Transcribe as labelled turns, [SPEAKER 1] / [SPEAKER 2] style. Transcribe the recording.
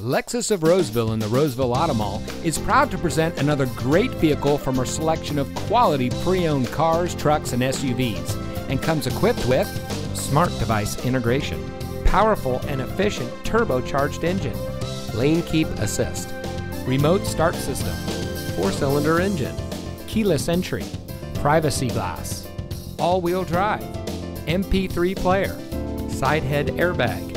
[SPEAKER 1] Lexus of Roseville in the Roseville Auto Mall is proud to present another great vehicle from our selection of quality pre owned cars, trucks, and SUVs, and comes equipped with smart device integration, powerful and efficient turbocharged engine, lane keep assist, remote start system, four cylinder engine, keyless entry, privacy glass, all wheel drive, MP3 player, side head airbag,